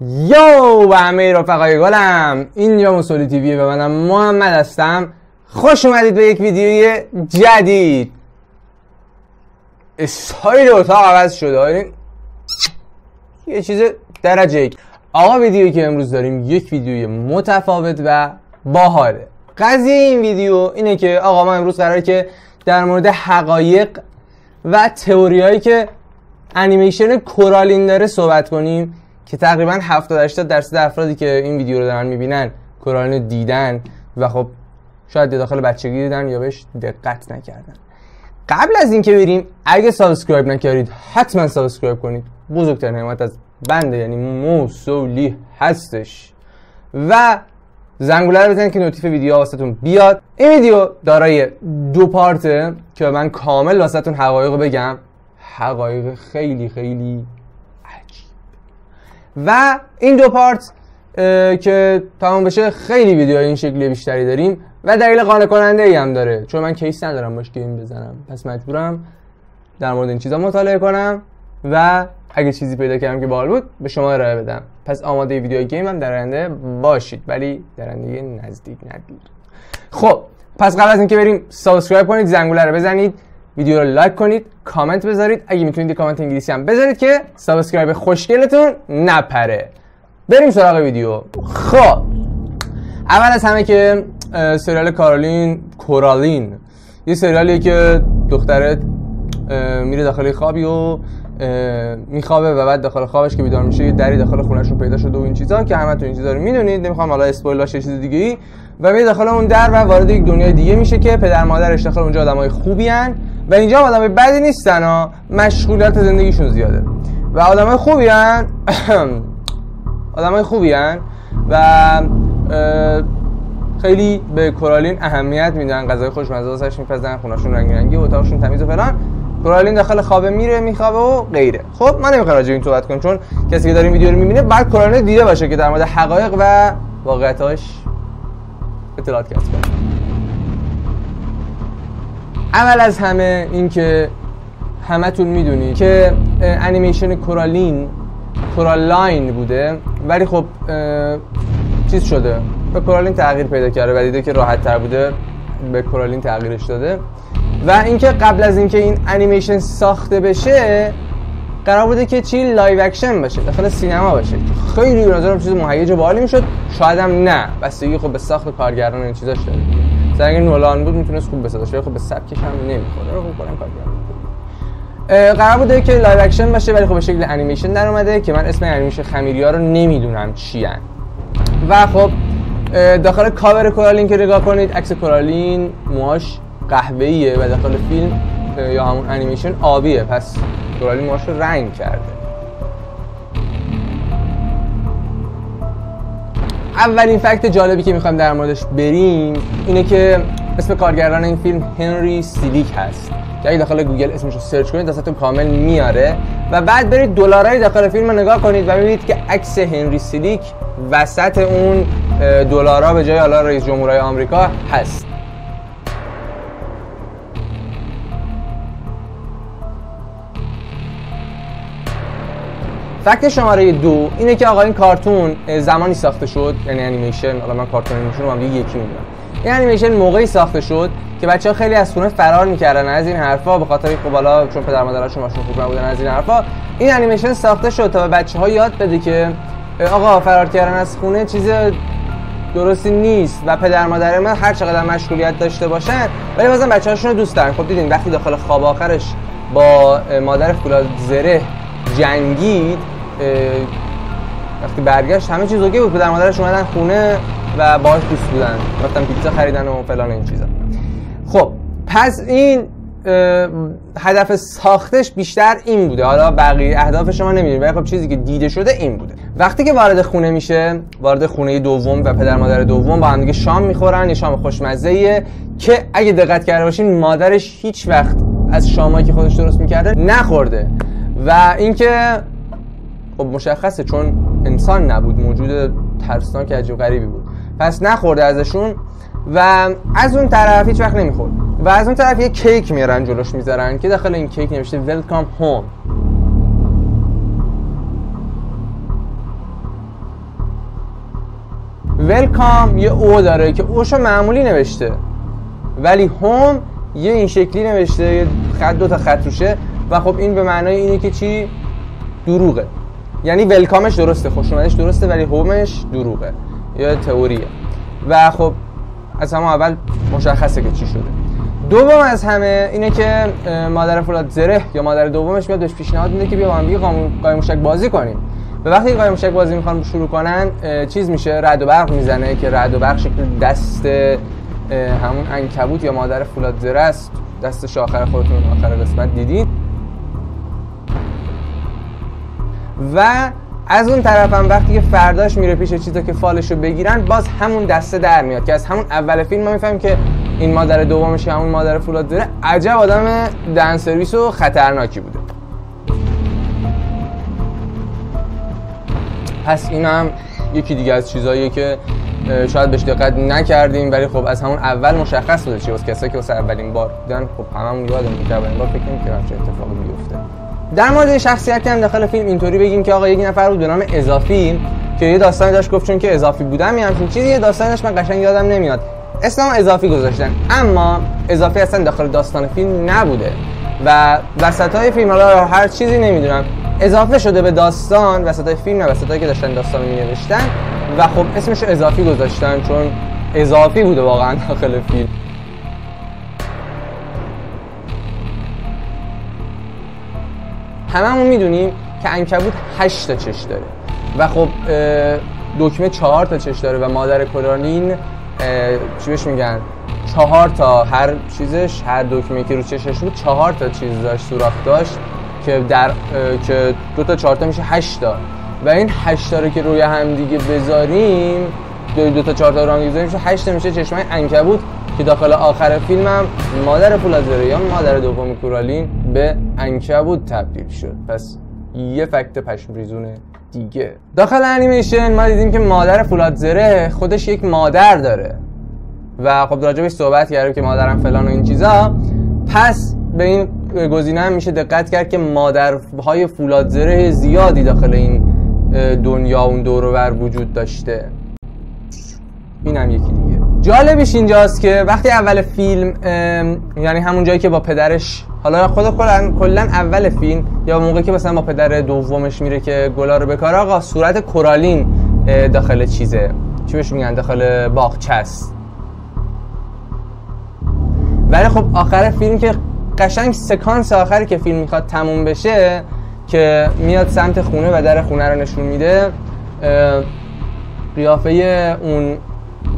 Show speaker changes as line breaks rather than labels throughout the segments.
یو و همه رفقای گلم. اینجا مسولی تیویه و منم محمد هستم. خوش اومدید به یک ویدیوی جدید. استایل اتاق عوض شده. آرین یه چیز درجه یک. آقا ویدیویی که امروز داریم یک ویدیوی متفاوت و باحاله. قضیه این ویدیو اینه که آقا ما امروز قراره که در مورد حقایق و تئوریایی که انیمیشن کورالین داره صحبت کنیم. که تقریبا 70 80 درصد افرادی که این ویدیو رو دارن می‌بینن کورالین دیدن و خب شاید داخل بچگی دیدن یا بهش دقت نکردن. قبل از اینکه بریم اگه subscribe نکردید حتما subscribe کنید. بزرگترین حمایت از بنده یعنی موسولی هستش. و زنگوله رو بزنید که notif ویدیو واسهتون بیاد. این ویدیو دارای دو part ه که من کامل واسهتون حقایق بگم. حقایق خیلی خیلی و این دو part که تمام بشه خیلی ویدیو این شکلی بیشتری داریم و دلیل قانع کننده ای هم داره. چون من case ندارم باش game بزنم. پس مجبورم در مورد این چیزا مطالعه کنم و اگه چیزی پیدا کردم که باحال بود به شما ارائه بدم. پس آماده video game هم در آینده باشید ولی در آینده نزدیک ندیر خب پس قبل از اینکه بریم subscribe کنید زنگوله رو بزنید. ویدیو رو لایک کنید کامنت بذارید. اگه می‌تونید کامنت انگلیسی هم بذارید که subscribe خوشگلتون نپره. بریم سراغ ویدیو. خب. اول از همه که سریال کارولین کورالین. یه سریالیه که دختره میره داخل خوابی و میخوابه و بعد داخل خوابش که بیدار میشه یه دری داخل خونهشون پیدا شده و این چیزا. که همه تو این چیزا رو می‌دونید. نمی‌خوام حالا spoil چیز دیگه ای و میره داخل اون در و وارد یک دنیای دیگه میشه که پدر مادرش داخل اونجا آدمای خوبی هن. و اینجا آدمای بدی نیستن ها مشغولیت زندگیشون زیاده. و آدمای خوبی هن آدمای خوبی هن و خیلی به کورالین اهمیت میدن غذای خوشمزه واسش میپزن خونه‌شون رنگی رنگی اتاقشون تمیز و فلان. کورالین داخل خوابه میره میخوابه و غیره. خب من نمی‌خوام راجع این صحبت کنم چون کسی که داره این ویدیو رو می‌بینه بعد کورالین دیده باشه که در مورد حقایق و واقعیتاش اطلاعات کسب کنه. اول از همه اینکه همتون می‌دونید که انیمیشن کورالین کورالاین بوده ولی خب چیز شده. به کورالین تغییر پیدا کرده و دیده که راحت تر بوده به کورالین تغییرش داده. و اینکه قبل از اینکه این انیمیشن ساخته بشه قرار بوده که چی؟ live action باشه داخل سینما باشه. خیلی به نظرم چیز مهیج و باحالی می‌شد. شاید هم نه. بستگی خب به ساخت کارگردان این چیزاش داره. مثلا اگه نولان بود می‌تونست خوب بسازه. خب به سبکش هم نمی‌خوره. رو خوب کارگردان قرار بوده که live action باشه ولی خب به شکل انیمیشن در اومده که من اسم انیمیشن خمیریا رو نمی‌دونم چی. و خب داخل کاور کورالین که نگاه کنید عکس کورالین موهاش قهوه‌ایه و داخل فیلم یا همون انیمیشن آبیه. پس کورالین موهاش رو رنگ کرده. اولین fact جالبی که می‌خوایم در موردش بریم اینه که اسم کارگردان این فیلم هنری سیلیک هست. که اگه داخل گوگل اسمش رو search کنید دستتون کامل میاره. و بعد برید دلارای داخل فیلم رو نگاه کنید و می‌بینید که عکس هنری سیلیک وسط اون دلارا به جای حالا رئیس جمهورهای آمریکا هست. فکت شماره دو اینه که آقا این کارتون زمانی ساخته شد یعنی انیمیشن حالا من کارتون انیمیشن رو هم یکی می‌دونم این انیمیشن موقعی ساخته شد که بچه ها خیلی از خونه فرار می‌کردن از این حرفا به خاطر خب حالا چون پدر مادرشون ماشون خوب نبودن از این حرفا این انیمیشن ساخته شد تا به بچه ها یاد بده که آقا فرار کردن از خونه چیز درستی نیست و پدر مادر من هر چقدر مشغولیت داشته باشن ولی بازم بچه هاشون رو دوست دارن. خب دیدین وقتی داخل خواب آخرش با مادر فولاد زره جنگید وقتی برگشت همه چیز اوکی بود. پدر مادرش اومدن خونه و باهاش دوست بودن. رفتن پیتزا خریدن و فلان این چیزا. خب پس این هدف ساختش بیشتر این بوده. حالا بقیه اهداف شما نمی‌دونید ولی خب چیزی که دیده شده این بوده. وقتی که وارد خونه میشه وارد خونه دوم و پدر مادر دوم با هم دیگه شام می‌خورن یه شام خوشمزه که اگه دقت کرده باشین مادرش هیچ وقت از شامایی که خودش درست می‌کرده نخورده. و اینکه خب مشخصه چون انسان نبود موجود ترسناک عجیب غریبی بود. پس نخورده ازشون و از اون طرف هیچ وقت نمی‌خورد. و از اون طرف یه کیک میارن جلوش می‌ذارن که داخل این کیک نوشته ویلکام هوم ولکام یه او داره که اوشو معمولی نوشته ولی هوم یه این شکلی نوشته یه خط دو تا خط روشه و خب این به معنای اینه که چی؟ دروغه. یعنی ولکامش درسته خوشومدش درسته ولی هومش دروغه. یا تئوریه. و خب از همه اول مشخصه که چی شده. دوم از همه اینه که مادر فولاد زره یا مادر دومش میاد بهش پیشنهاد میده که بیا با هم قایموشک بازی کنیم. به وقتی قایموشک بازی می‌خوان شروع کنن چیز میشه رد و برق می‌زنه که رد و برق شکل دست همون انکبوت یا مادر فولاد زره است. دست شاخر خودتون آخر قسمت دیدید. و از اون طرف هم وقتی که فرداش میره پیش چیزا که فالشو بگیرن باز همون دسته در میاد که از همون اول فیلم ما می‌فهمیم که این مادر دومش همون مادر فولاد داره عجب آدم دن سرویس و خطرناکی بوده. پس این هم یکی دیگه از چیزاییه که شاید بهش دقت نکردیم ولی خب از همون اول مشخص بوده چی کسایی که واسه اولین بار دیدن خب هممون یادمون که اولین بار فکر نمی‌کردم چه اتفاقی میفته در مورد شخصیتی هم داخل فیلم اینطوری بگیم که آقا یک نفر بود به نام اضافی که یه داستانی داشت گفت چون که اضافی بودم یه همچین چیزی یه داستانی داشت من قشنگ یادم نمیاد. اسم اضافی گذاشتن. اما اضافی اصلا داخل داستان فیلم نبوده. و وسط های فیلم حالا هر چیزی نمی‌دونم. اضافه شده به داستان وسط های فیلم نه وسط که داشتن داستان می نوشتن و خب اسمش اضافی گذاشتن چون اضافی بوده واقعا داخل فیلم. هممون می‌دونیم که انکبوت 8 تا چش داره. و خب دکمه 4 تا چش داره و مادر کلانین چی بهش میگن؟ چهار تا هر چیزش هر دکمه که رو چشش بود چهار تا چیز داشت سوراخ داشت که در که دو تا چهار تا میشه 8 تا. و این 8 تا رو که روی هم دیگه بذاریم دو, تا چهار تا هم میشه 8 تا میشه چشمای انکبوت که داخل آخر فیلم هم مادر یا مادر دوم کورالین به انکبوت تبدیل شد. پس یه فکت پشمریزونه دیگه. داخل انیمیشن ما دیدیم که مادر فولادزره خودش یک مادر داره. و خب راجبش صحبت کردیم که مادرم فلان و این چیزا. پس به این گزینه هم میشه دقت کرد که مادرهای فولادزره زیادی داخل این دنیا اون دور وجود داشته. این هم یکی دیگه. جالبش اینجاست که وقتی اول فیلم یعنی همون جایی که با پدرش حالا خود کلا اول فیلم یا موقعی که مثلا با پدر دومش میره که گلا رو بکاره آقا صورت کرالین داخل چیزه. چی بهش میگن؟ داخل باغچه است ولی خب آخر فیلم که قشنگ سکانس آخری که فیلم می‌خواد تموم بشه که میاد سمت خونه و در خونه رو نشون میده قیافه اون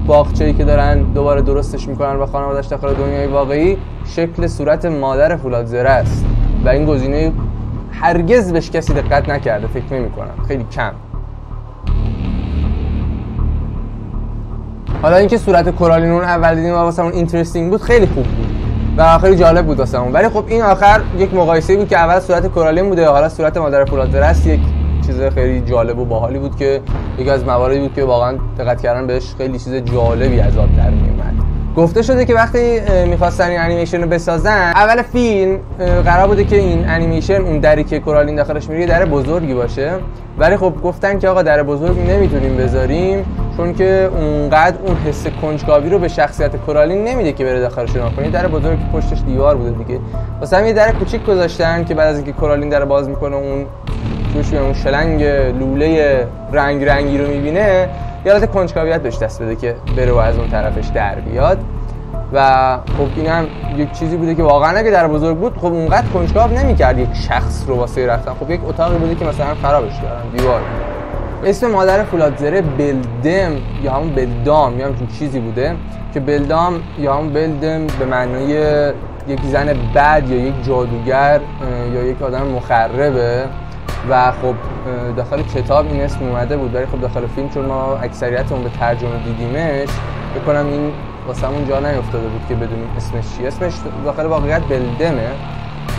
باغچه‌ای که دارن دوباره درستش می‌کنن و خانوادش داخل دنیای واقعی شکل صورت مادر فولادزره است. و این گزینه هرگز بهش کسی دقت نکرده فکر نمی کنم خیلی کم. حالا اینکه صورت کورالین اون اول دیدیم و اون interesting بود خیلی خوب بود. و خیلی جالب بود واسه ولی خب این آخر یک مقایسه بود که اول صورت کورالین بوده حالا صورت مادر فولادزره است. یک چیز خیلی جالب و باحالی بود که یکی از مواردی بود که واقعا دقت کردن بهش خیلی چیز جالبی از آب در میومد گفته شده که وقتی می‌خواستن این انیمیشن رو بسازن اول فیلم قرار بوده که این انیمیشن اون دری که کورالین داخلش میره در بزرگی باشه. ولی خب گفتن که آقا در بزرگ نمی‌تونیم بذاریم چون که اونقدر اون حس کنجکاوی رو به شخصیت کورالین نمیده که بره داخلش نگاه کنی در بزرگ پشتش دیوار بوده دیگه. واسه هم یه در کوچیک گذاشتن که بعد از اینکه کورالین در باز می‌کنه اون توش اون شلنگ لوله رنگ رنگی رو می‌بینه یه حالت کنجکاویت بهش دست بده که بره و از اون طرفش در بیاد. و خب این هم یک چیزی بوده که واقعا اگه در بزرگ بود خب اونقدر کنجکاو نمی‌کرد یک شخص رو واسه رفتن. خب یک اتاقی بوده که مثلا خرابش کردن دیوار. اسم مادر فولادزره بلدم یا همون بلدام یا همچون چیزی بوده که بلدام یا همون بلدم به معنای یک زن بد یا یک جادوگر یا یک آدم مخربه. و خب داخل کتاب این اسم اومده بود ولی خب داخل فیلم چون ما اکثریت اون به ترجمه دیدیمش بکنم این واسه همون جا نیفتاده بود که بدونیم اسمش چی اسمش داخل واقعیت بلدمه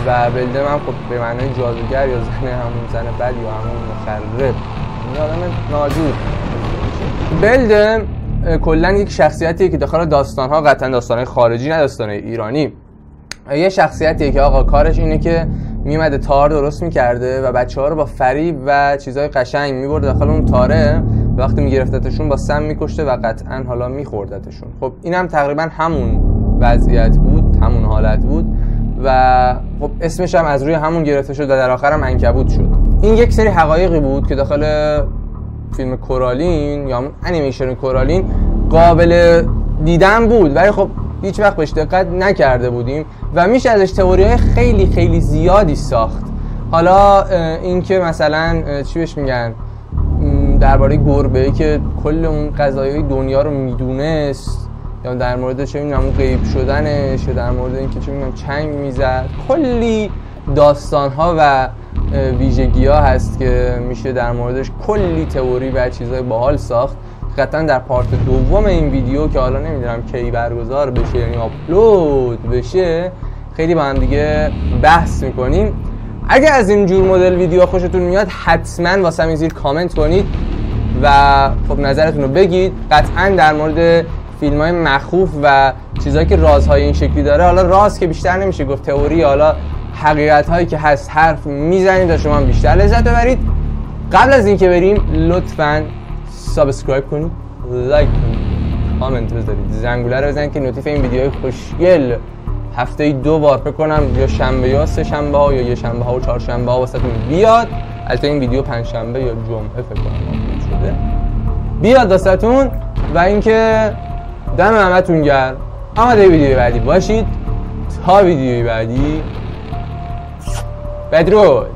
و بلدم هم خب به معنای جادوگر یا زن همون زن بد یا همون مخرب. این آدم ناجور بلدم کلا یک شخصیتیه که داخل داستان ها قطعا داستان خارجی نه داستان ایرانی. یه شخصیتیه که آقا کارش اینه که میمده تار درست می‌کرده و بچه ها رو با فریب و چیزهای قشنگ میبرده داخل اون تاره. وقتی میگرفتتشون با سم میکشته و قطعا حالا میخوردتشون. خب اینم تقریبا همون وضعیت بود همون حالت بود و خب اسمش هم از روی همون گرفته شد و در آخر هم انکبوت شد. این یک سری حقایقی بود که داخل فیلم کورالین یا انیمیشن کورالین قابل دیدن بود. ولی خب هیچ وقت بهش دقت نکرده بودیم و میشه ازش تئوری های خیلی خیلی زیادی ساخت. حالا اینکه مثلا چی بهش میگن؟ درباره گربه که کل اون غذای دنیا رو می‌دونست یا در مورد چه می‌دونم اون غیب شدنش یا در مورد اینکه چه می‌دونم چنگ می‌زد. کلی داستان ها و ویژگی ها هست که میشه در موردش کلی تئوری و چیزهای باحال ساخت. قطعا در پارت دوم این ویدیو که حالا نمی‌دونم کی برگزار بشه یعنی آپلود بشه خیلی با هم دیگه بحث می‌کنیم. اگه از این جور مدل ویدیو خوشتون میاد حتما واسه این زیر کامنت کنید و خب نظرتون رو بگید. قطعا در مورد فیلم های مخوف و چیزهایی که رازهای این شکلی داره حالا راز که بیشتر نمیشه گفت تئوری حالا حقیقت هایی که هست حرف می‌زنید تا شما بیشتر لذت ببرید. قبل از اینکه بریم لطفا subscribe کنید لایک کنید کامنت بذارید زنگوله رو بزنید که notif این ویدیوهای خوشگل. هفته ای دو بار فکر یا شنبه یا سه شنبه ها یا یه شنبه ها و چهار شنبه ها واسهتون بیاد. البته این ویدیو پنج شنبه یا جمعه فکر کنم شده. بیاد واسهتون و اینکه دم همتون گرم. آماده ویدیو بعدی باشید. تا ویدیوی بعدی. بدرود.